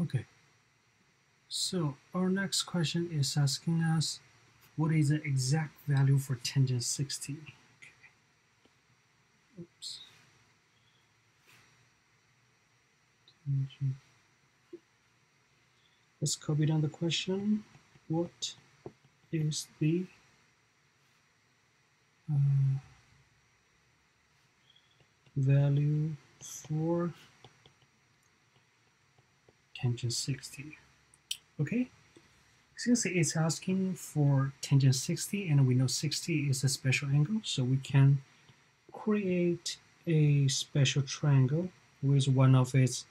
Okay. So our next question is asking us what is the exact value for tangent 60? Okay. Oops. Tangent. Let's copy down the question. What is the uh, value for tangent 60? Okay, since it's asking for tangent 60 and we know 60 is a special angle, so we can create a special triangle with one of its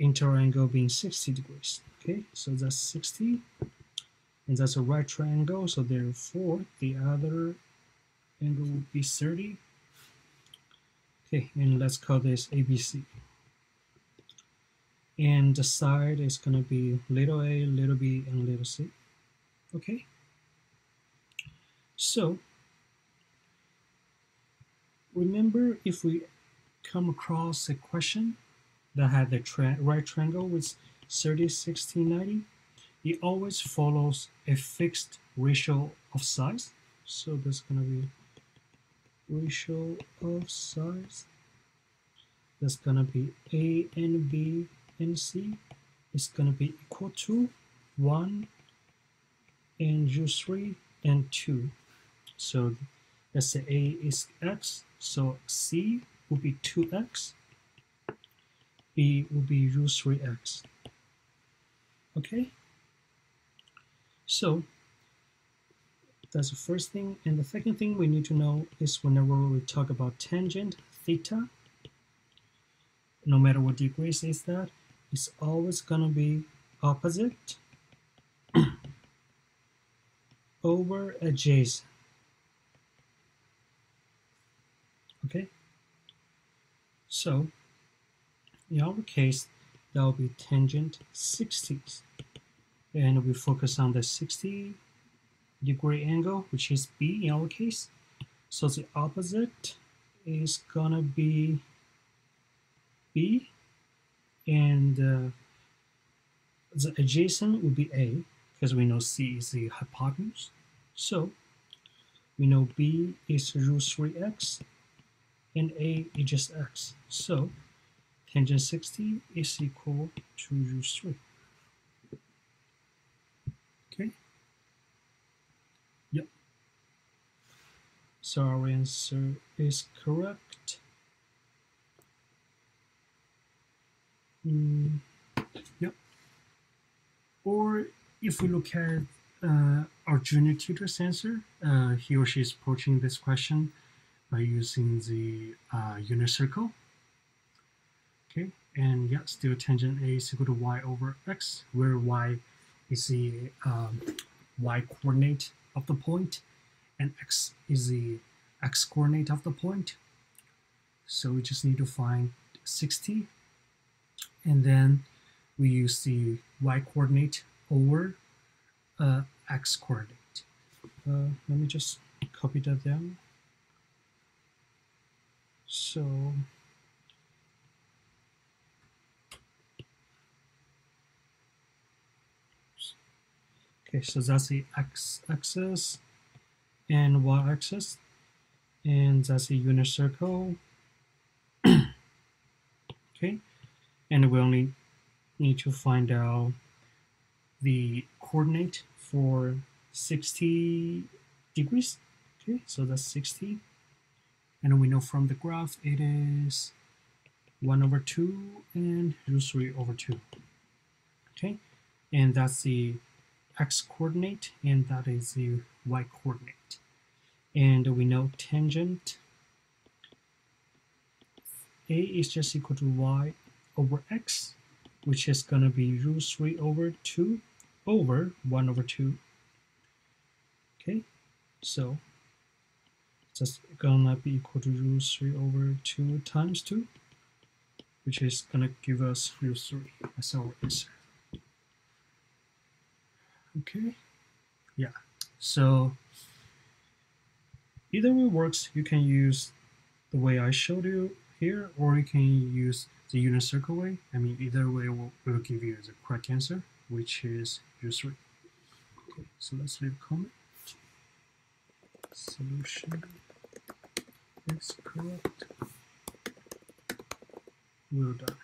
angle being 60 degrees. Okay, so that's 60 and that's a right triangle, so therefore the other angle will be 30. Okay, and let's call this ABC and the side is going to be little a, little b, and little c. Okay? So, remember if we come across a question that had the tri right triangle with 30, 60, 90, it always follows a fixed ratio of size. So that's going to be ratio of size. That's going to be A and B NC is going to be equal to 1 and root 3 and 2. So let's say A is X, so C will be 2X, B will be root 3X. Okay? So that's the first thing. And the second thing we need to know is whenever we talk about tangent theta, no matter what degrees is that, is always gonna be opposite over adjacent. Okay, so in our case, that will be tangent 60s. And we focus on the 60 degree angle, which is B in our case. So the opposite is gonna be B and uh, the adjacent would be A because we know C is the hypotenuse. So we know B is root 3x and A is just x. So tangent 60 is equal to root 3. Okay? Yep. So our answer is correct. Mm, yep. Or if we look at uh, our junior tutor's answer, uh, he or she is approaching this question by using the uh, unit circle. Okay, and yeah, still tangent A is equal to y over x, where y is the um, y coordinate of the point, and x is the x coordinate of the point. So we just need to find 60 and then we use the y coordinate over uh, x coordinate. Uh, let me just copy that down. So okay, so that's the x axis and y axis, and that's the unit circle. okay and we only need to find out the coordinate for 60 degrees okay so that's 60 and we know from the graph it is 1 over 2 and root 3 over 2 okay? And that's the x coordinate and that is the y coordinate. And we know tangent a is just equal to y over x, which is going to be root 3 over 2 over 1 over 2. Okay, so that's going to be equal to root 3 over 2 times 2, which is going to give us root 3 as our answer. Okay, yeah, so either way works. You can use the way I showed you here, or you can use the unit circle way. I mean, either way will, will give you the correct answer, which is root 3. Okay, so let's leave a comment. Solution is correct. Well done.